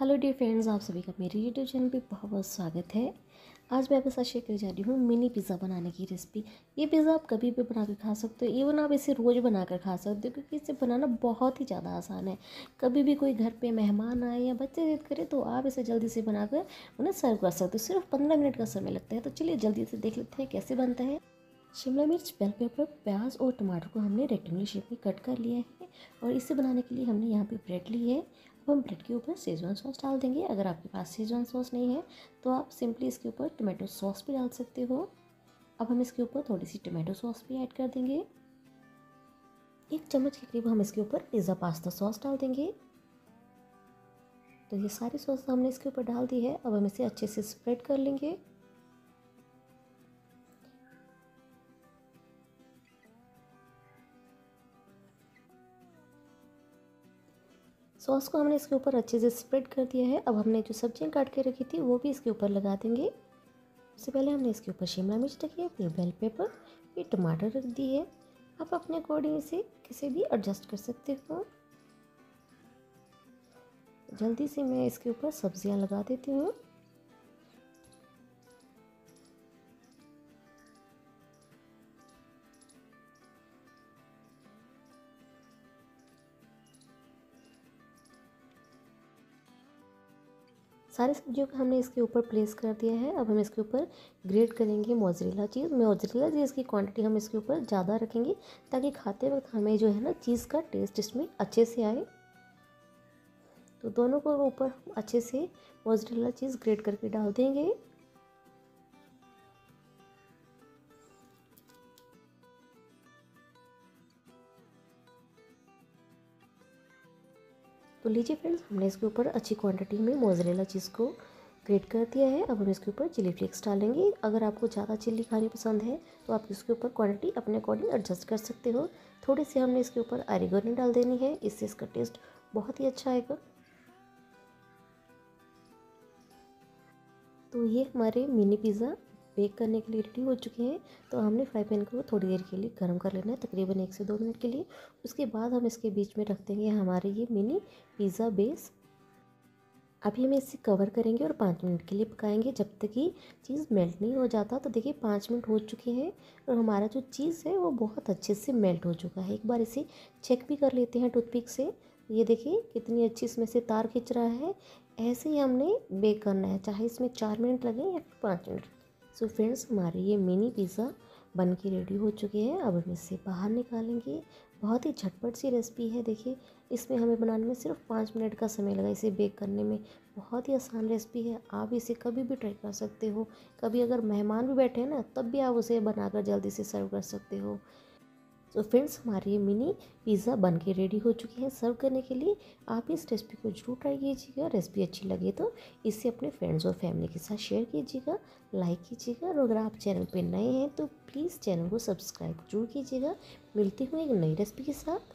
Hello dear friends, आप सभी का मेरे यूट्यूब चैनल पे बहुत बहुत स्वागत है। आज मैं आपके साथ शेयर करने जा रही हूँ मिनी पिज़्ज़ा बनाने की रेसिपी ये पिज़्ज़ा आप कभी भी बना कर खा सकते हो इवन आप इसे रोज़ बना कर खा सकते हो, क्योंकि इसे बनाना बहुत ही ज़्यादा आसान है। कभी भी कोई घर पे मेहमान आए या बच्चे जिद करे तो आप इसे जल्दी से बनाकर उन्हें सर्व कर सकते हो। सिर्फ़ पंद्रह मिनट का समय लगता है तो चलिए जल्दी से देख लेते हैं कैसे बनता है। शिमला मिर्च बेल पेपर प्याज और टमाटर को हमने रेक्टेंगुलर शेप में कट कर लिया है और इसे बनाने के लिए हमने यहाँ पे ब्रेड ली है। अब हम ब्रेड के ऊपर सेजवान सॉस डाल देंगे। अगर आपके पास सेजवान सॉस नहीं है तो आप सिंपली इसके ऊपर टोमेटो सॉस भी डाल सकते हो। अब हम इसके ऊपर थोड़ी सी टोमेटो सॉस भी ऐड कर देंगे। एक चम्मच के करीब हम इसके ऊपर पिज़्ज़ा पास्ता सॉस डाल देंगे। तो ये सारी सॉस हमने इसके ऊपर डाल दी है। अब हम इसे अच्छे से स्प्रेड कर लेंगे। सॉस को हमने इसके ऊपर अच्छे से स्प्रेड कर दिया है। अब हमने जो सब्ज़ियाँ काट के रखी थी, वो भी इसके ऊपर लगा देंगे। सबसे पहले हमने इसके ऊपर शिमला मिर्च रखी है फिर बेल पेपर फिर टमाटर रख दिए आप अपने अकॉर्डिंग इसे किसे भी एडजस्ट कर सकते हो। जल्दी से मैं इसके ऊपर सब्ज़ियाँ लगा देती हूँ। सारी सब्जियों को हमने इसके ऊपर प्लेस कर दिया है। अब हम इसके ऊपर ग्रेट करेंगे मोजरेला चीज़ मोजरेला चीज़ की क्वांटिटी हम इसके ऊपर ज़्यादा रखेंगे ताकि खाते वक्त हमें जो है ना चीज़ का टेस्ट इसमें अच्छे से आए। तो दोनों को ऊपर अच्छे से मोजरेला चीज़ ग्रेट करके डाल देंगे। तो लीजिए फ्रेंड्स, हमने इसके ऊपर अच्छी क्वांटिटी में मोजरेला चीज़ को ग्रेट कर दिया है। अब हम इसके ऊपर चिली फ्लेक्स डालेंगे। अगर आपको ज़्यादा चिल्ली खानी पसंद है तो आप इसके ऊपर क्वांटिटी अपने अकॉर्डिंग एडजस्ट कर सकते हो। थोड़ी सी हमने इसके ऊपर अरेगोनी डाल देनी है। इससे इसका टेस्ट बहुत ही अच्छा आएगा। तो ये हमारे मिनी पिज़्ज़ा बेक करने के लिए रेडी हो चुके हैं। तो हमने फ्राई पैन को थोड़ी देर के लिए गर्म कर लेना है, तकरीबन एक से दो मिनट के लिए। उसके बाद हम इसके बीच में रख देंगे हमारे ये मिनी पिज़्ज़ा बेस अभी हम इसे कवर करेंगे और पाँच मिनट के लिए पकाएँगे। जब तक कि चीज़ मेल्ट नहीं हो जाता तो देखिए पाँच मिनट हो चुके हैं और हमारा जो चीज़ है, वो बहुत अच्छे से मेल्ट हो चुका है। एक बार इसे चेक भी कर लेते हैं टूथपिक से। ये देखिए कितनी अच्छी इसमें से तार खिंच रहा है। ऐसे ही हमने बेक करना है। चाहे इसमें चार मिनट लगे या फिर पाँच मिनट। सो फ्रेंड्स हमारे ये मिनी पिज़्ज़ा बन के रेडी हो चुके हैं। अब हम इसे बाहर निकालेंगे। बहुत ही झटपट सी रेसिपी है, देखिए। इसमें हमें बनाने में सिर्फ़ पाँच मिनट का समय लगा। इसे बेक करने में बहुत ही आसान रेसिपी है। आप इसे कभी भी ट्राई कर सकते हो। कभी अगर मेहमान भी बैठे हैं ना, तब भी आप उसे बनाकर जल्दी से सर्व कर सकते हो। तो फ्रेंड्स हमारी ये मिनी पिज़्ज़ा बन के रेडी हो चुकी है। सर्व करने के लिए आप इस रेसिपी को ज़रूर ट्राई कीजिएगा। रेसिपी अच्छी लगे तो इसे अपने फ्रेंड्स और फैमिली के साथ शेयर कीजिएगा लाइक कीजिएगा और अगर आप चैनल पर नए हैं तो प्लीज़ चैनल को सब्सक्राइब ज़रूर कीजिएगा। मिलती हूँ एक नई रेसिपी के साथ।